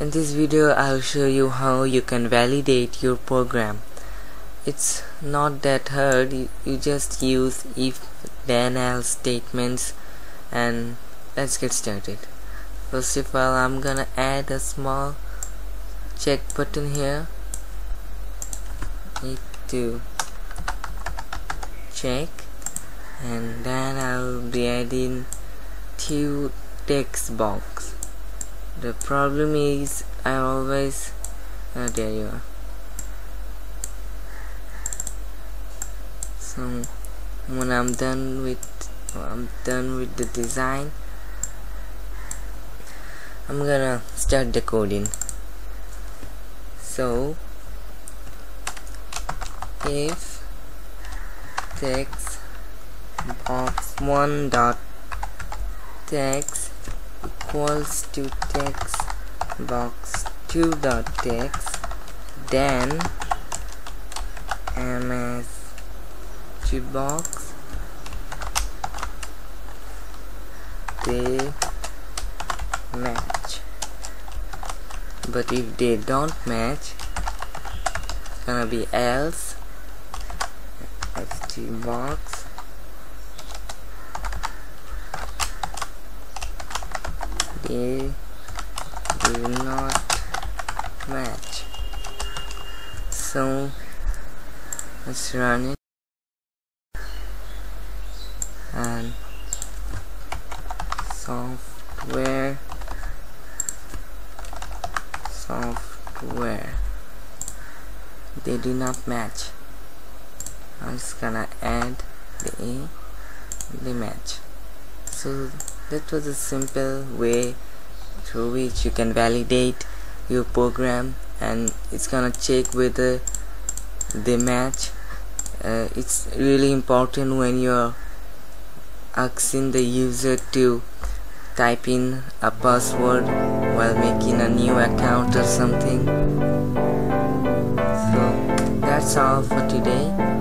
In this video I'll show you how you can validate your program. It's not that hard, you, you just use if then else statements and let's get started. First of all I'm gonna add a small check button here. Need to check and then I'll be adding two text box the problem is I always oh there you are. So when I'm done with I'm done with the design I'm gonna start the coding. So if text box 1 dot text equals to text box 2 dot text then ms msg box. They match. But if they don't match it's gonna be else. Ft box do not match. So let's run it and software software. They do not match. I'm just gonna add the the match so that was a simple way through which you can validate your program and it's gonna check whether they match. Uh, it's really important when you're asking the user to type in a password while making a new account or something. So that's all for today